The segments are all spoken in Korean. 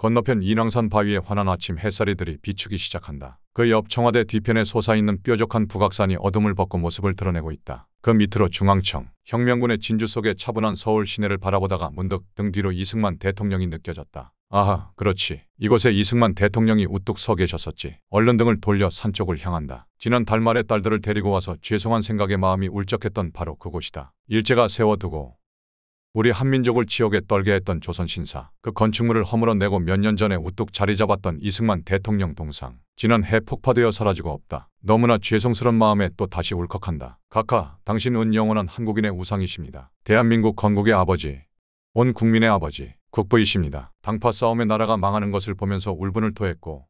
건너편 인왕산 바위에 환한 아침 햇살이들이 비추기 시작한다. 그 옆 청와대 뒤편에 솟아있는 뾰족한 북악산이 어둠을 벗고 모습을 드러내고 있다. 그 밑으로 중앙청, 혁명군의 진주 속에 차분한 서울 시내를 바라보다가 문득 등 뒤로 이승만 대통령이 느껴졌다. 아하, 그렇지. 이곳에 이승만 대통령이 우뚝 서 계셨었지. 얼른 등을 돌려 산 쪽을 향한다. 지난 달말에 딸들을 데리고 와서 죄송한 생각에 마음이 울적했던 바로 그곳이다. 일제가 세워두고 우리 한민족을 지옥에 떨게 했던 조선신사. 그 건축물을 허물어내고 몇 년 전에 우뚝 자리 잡았던 이승만 대통령 동상. 지난 해 폭파되어 사라지고 없다. 너무나 죄송스런 마음에 또 다시 울컥한다. 각하, 당신은 영원한 한국인의 우상이십니다. 대한민국 건국의 아버지, 온 국민의 아버지, 국부이십니다. 당파 싸움에 나라가 망하는 것을 보면서 울분을 토했고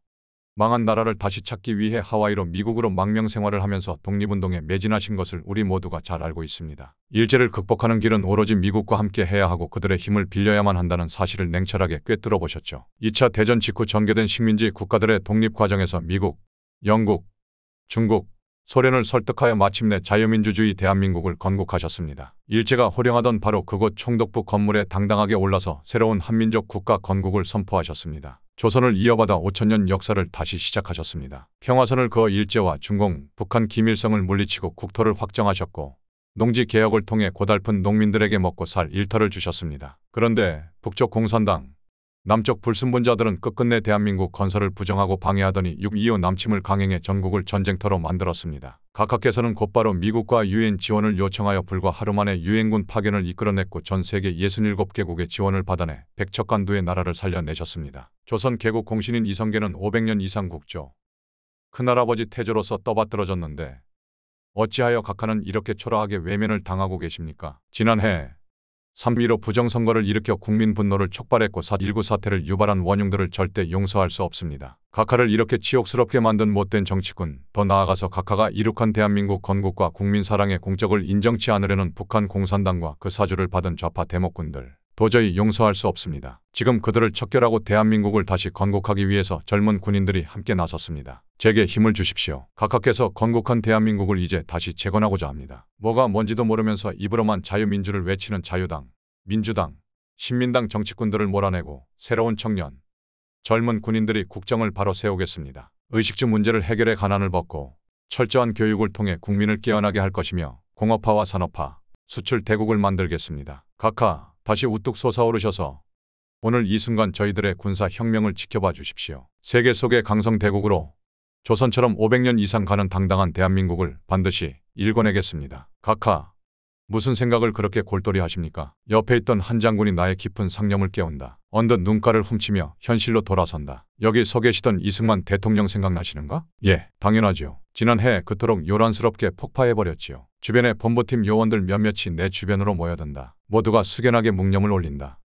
망한 나라를 다시 찾기 위해 하와이로 미국으로 망명 생활을 하면서 독립운동에 매진하신 것을 우리 모두가 잘 알고 있습니다. 일제를 극복하는 길은 오로지 미국과 함께 해야 하고 그들의 힘을 빌려야만 한다는 사실을 냉철하게 꿰뚫어 보셨죠. 2차 대전 직후 전개된 식민지 국가들의 독립 과정에서 미국, 영국, 중국, 소련을 설득하여 마침내 자유민주주의 대한민국을 건국하셨습니다. 일제가 호령하던 바로 그곳 총독부 건물에 당당하게 올라서 새로운 한민족 국가 건국을 선포하셨습니다. 조선을 이어받아 5천년 역사를 다시 시작하셨습니다. 평화선을 그어 일제와 중공, 북한 기밀성을 물리치고 국토를 확정하셨고 농지 개혁을 통해 고달픈 농민들에게 먹고 살 일터를 주셨습니다. 그런데 북쪽 공산당, 남쪽 불순분자들은 끝끝내 대한민국 건설을 부정하고 방해하더니 6.25 남침을 강행해 전국을 전쟁터로 만들었습니다. 각하께서는 곧바로 미국과 유엔 지원을 요청하여 불과 하루 만에 유엔군 파견을 이끌어냈고 전 세계 67개국의 지원을 받아내 백척간두의 나라를 살려내셨습니다. 조선 개국 공신인 이성계는 500년 이상 국조. 큰할아버지 태조로서 떠받들어졌는데 어찌하여 각하는 이렇게 초라하게 외면을 당하고 계십니까? 지난해 3.15 부정선거를 일으켜 국민 분노를 촉발했고 4.19 사태를 유발한 원흉들을 절대 용서할 수 없습니다. 각하를 이렇게 치욕스럽게 만든 못된 정치군, 더 나아가서 각하가 이룩한 대한민국 건국과 국민 사랑의 공적을 인정치 않으려는 북한 공산당과 그 사주를 받은 좌파 대목군들. 도저히 용서할 수 없습니다. 지금 그들을 척결하고 대한민국을 다시 건국하기 위해서 젊은 군인들이 함께 나섰습니다. 제게 힘을 주십시오. 각하께서 건국한 대한민국을 이제 다시 재건하고자 합니다. 뭐가 뭔지도 모르면서 입으로만 자유민주를 외치는 자유당, 민주당, 신민당 정치꾼들을 몰아내고 새로운 청년, 젊은 군인들이 국정을 바로 세우겠습니다. 의식주 문제를 해결해 가난을 벗고 철저한 교육을 통해 국민을 깨어나게 할 것이며 공업화와 산업화, 수출 대국을 만들겠습니다. 각하, 다시 우뚝 솟아오르셔서 오늘 이 순간 저희들의 군사 혁명을 지켜봐 주십시오. 세계 속의 강성 대국으로 조선처럼 500년 이상 가는 당당한 대한민국을 반드시 일궈내겠습니다. 각하, 무슨 생각을 그렇게 골똘히 하십니까? 옆에 있던 한 장군이 나의 깊은 상념을 깨운다. 언뜻 눈가를 훔치며 현실로 돌아선다. 여기 서 계시던 이승만 대통령 생각나시는가? 예, 당연하지요. 지난해 그토록 요란스럽게 폭파해버렸지요. 주변의 본부팀 요원들 몇몇이 내 주변으로 모여든다. 모두가 숙연하게 묵념을 올린다.